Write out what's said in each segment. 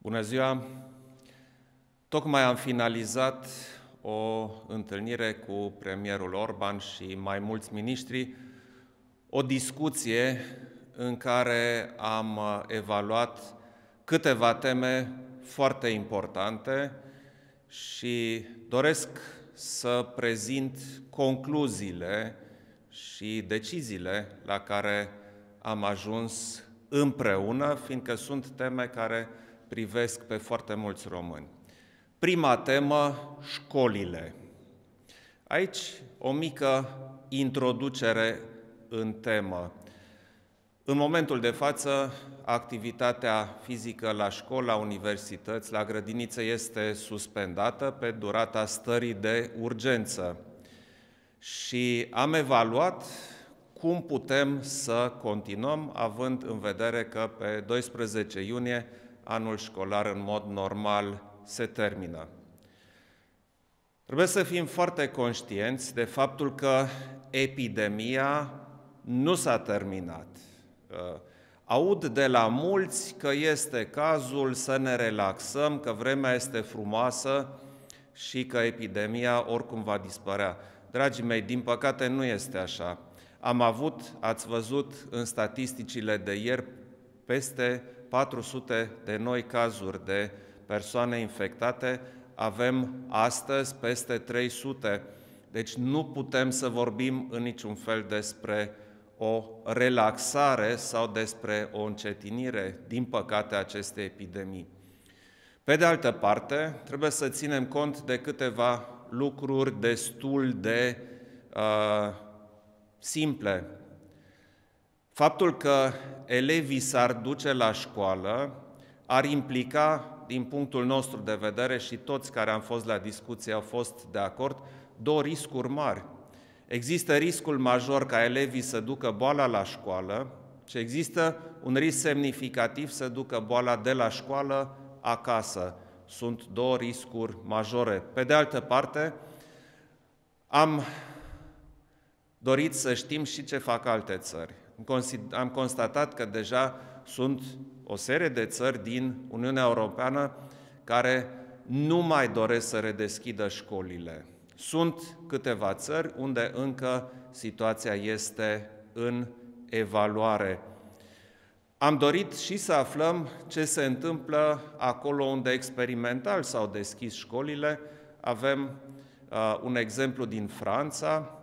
Bună ziua! Tocmai am finalizat o întâlnire cu premierul Orban și mai mulți miniștri, o discuție în care am evaluat câteva teme foarte importante și doresc să prezint concluziile și deciziile la care am ajuns împreună, fiindcă sunt teme care privesc pe foarte mulți români. Prima temă, școlile. Aici o mică introducere în temă. În momentul de față, activitatea fizică la școală, la universități, la grădiniță este suspendată pe durata stării de urgență. Și am evaluat cum putem să continuăm, având în vedere că pe 12 iunie anul școlar în mod normal se termină. Trebuie să fim foarte conștienți de faptul că epidemia nu s-a terminat. Uh, aud de la mulți că este cazul să ne relaxăm, că vremea este frumoasă și că epidemia oricum va dispărea. Dragii mei, din păcate nu este așa. Am avut, ați văzut în statisticile de ieri, peste 400 de noi cazuri de persoane infectate, avem astăzi peste 300. Deci nu putem să vorbim în niciun fel despre o relaxare sau despre o încetinire, din păcate, acestei epidemii. Pe de altă parte, trebuie să ținem cont de câteva lucruri destul de uh, simple. Faptul că elevii s-ar duce la școală ar implica, din punctul nostru de vedere, și toți care am fost la discuție au fost de acord, două riscuri mari. Există riscul major ca elevii să ducă boala la școală și există un risc semnificativ să ducă boala de la școală acasă. Sunt două riscuri majore. Pe de altă parte, am dorit să știm și ce fac alte țări. Am constatat că deja sunt o serie de țări din Uniunea Europeană care nu mai doresc să redeschidă școlile. Sunt câteva țări unde încă situația este în evaluare. Am dorit și să aflăm ce se întâmplă acolo unde experimental s-au deschis școlile. Avem uh, un exemplu din Franța,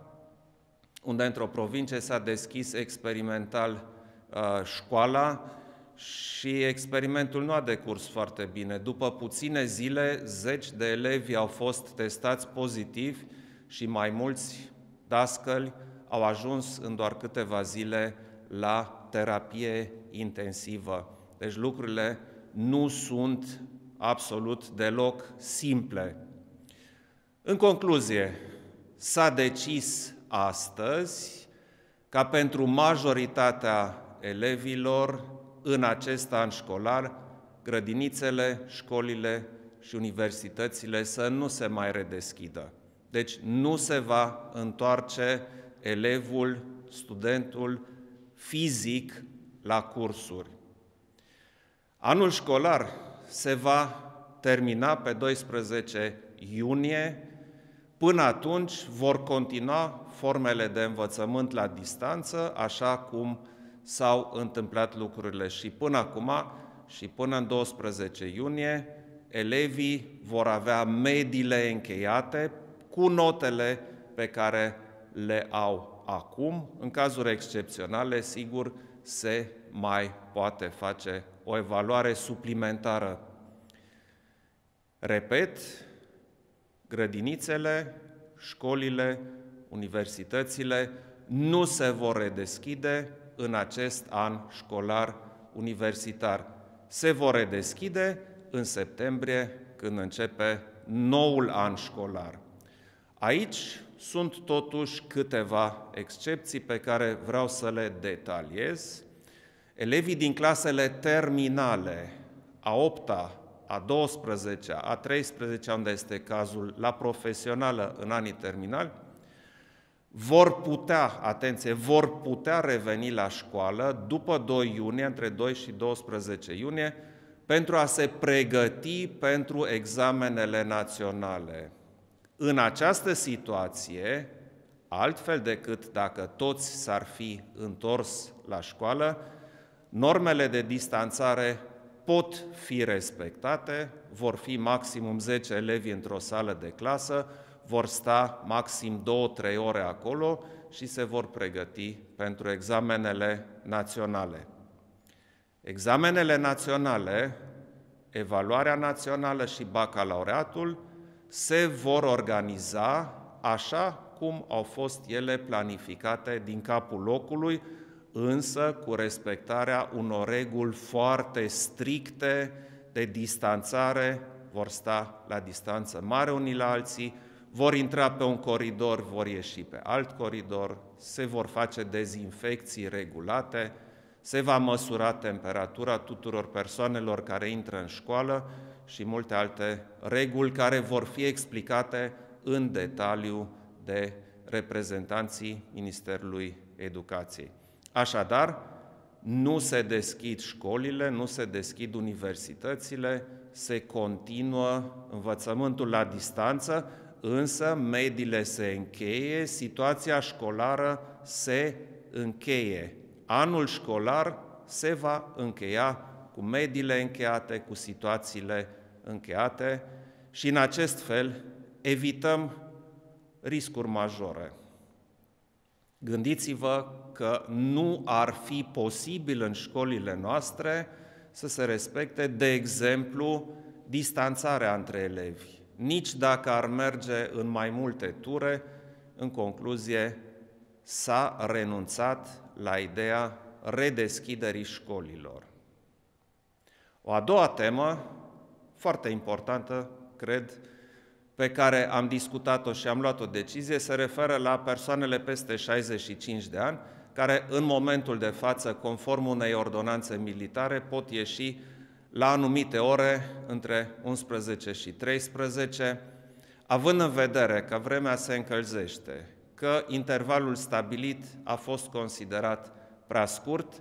unde într-o provincie s-a deschis experimental uh, școala și experimentul nu a decurs foarte bine. După puține zile, zeci de elevi au fost testați pozitivi și mai mulți dascăli au ajuns în doar câteva zile la terapie intensivă. Deci lucrurile nu sunt absolut deloc simple. În concluzie, s-a decis astăzi ca pentru majoritatea elevilor în acest an școlar, grădinițele, școlile și universitățile să nu se mai redeschidă. Deci nu se va întoarce elevul, studentul fizic la cursuri. Anul școlar se va termina pe 12 iunie. Până atunci vor continua formele de învățământ la distanță, așa cum s-au întâmplat lucrurile și până acum și până în 12 iunie, elevii vor avea mediile încheiate cu notele pe care le au acum. În cazuri excepționale, sigur, se mai poate face o evaluare suplimentară. Repet, grădinițele, școlile, universitățile nu se vor redeschide în acest an școlar universitar. Se vor redeschide în septembrie, când începe noul an școlar. Aici sunt totuși câteva excepții pe care vreau să le detaliez. Elevii din clasele terminale, a 8-a, a 12-a, a 13-a, unde este cazul, la profesională în anii terminali, vor putea, atenție, vor putea reveni la școală după 2 iunie, între 2 și 12 iunie, pentru a se pregăti pentru examenele naționale. În această situație, altfel decât dacă toți s-ar fi întors la școală, normele de distanțare pot fi respectate, vor fi maximum 10 elevi într-o sală de clasă, vor sta maxim 2-3 ore acolo și se vor pregăti pentru examenele naționale. Examenele naționale, evaluarea națională și bacalaureatul se vor organiza așa cum au fost ele planificate din capul locului, însă cu respectarea unor reguli foarte stricte de distanțare, vor sta la distanță mare unii la alții, vor intra pe un coridor, vor ieși pe alt coridor, se vor face dezinfecții regulate, se va măsura temperatura tuturor persoanelor care intră în școală și multe alte reguli care vor fi explicate în detaliu de reprezentanții Ministerului Educației. Așadar, nu se deschid școlile, nu se deschid universitățile, se continuă învățământul la distanță, însă mediile se încheie, situația școlară se încheie. Anul școlar se va încheia cu mediile încheiate, cu situațiile încheiate și în acest fel evităm riscuri majore. Gândiți-vă că nu ar fi posibil în școlile noastre să se respecte, de exemplu, distanțarea între elevi. Nici dacă ar merge în mai multe ture, în concluzie, s-a renunțat la ideea redeschiderii școlilor. O a doua temă, foarte importantă, cred, pe care am discutat-o și am luat o decizie se referă la persoanele peste 65 de ani, care în momentul de față, conform unei ordonanțe militare, pot ieși la anumite ore, între 11 și 13, având în vedere că vremea se încălzește, că intervalul stabilit a fost considerat prea scurt,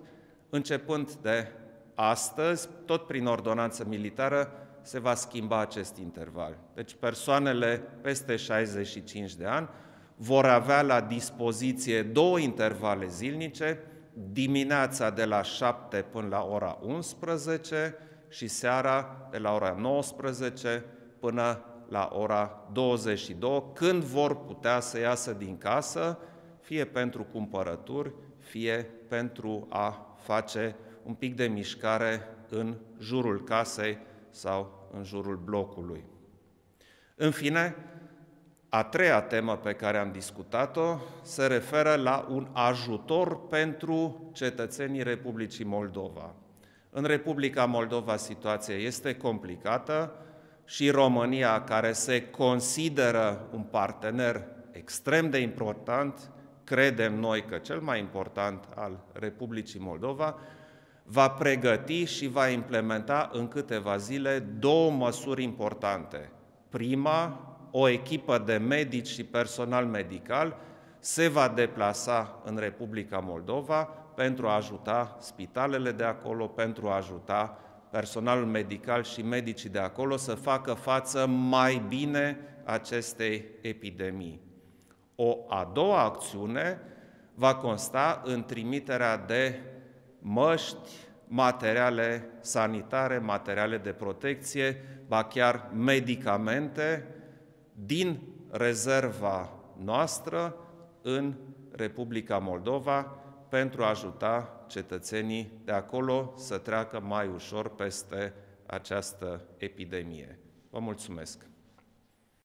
începând de astăzi, tot prin ordonanță militară, se va schimba acest interval. Deci persoanele peste 65 de ani vor avea la dispoziție două intervale zilnice, dimineața de la 7 până la ora 11 și seara de la ora 19 până la ora 22, când vor putea să iasă din casă, fie pentru cumpărături, fie pentru a face un pic de mișcare în jurul casei sau în jurul blocului. În fine, a treia temă pe care am discutat-o se referă la un ajutor pentru cetățenii Republicii Moldova. În Republica Moldova situația este complicată și România, care se consideră un partener extrem de important, credem noi că cel mai important al Republicii Moldova, va pregăti și va implementa în câteva zile două măsuri importante. Prima, o echipă de medici și personal medical se va deplasa în Republica Moldova pentru a ajuta spitalele de acolo, pentru a ajuta personalul medical și medicii de acolo să facă față mai bine acestei epidemii. O a doua acțiune va consta în trimiterea de măști, materiale sanitare, materiale de protecție, ba chiar medicamente din rezerva noastră în Republica Moldova pentru a ajuta cetățenii de acolo să treacă mai ușor peste această epidemie. Vă mulțumesc!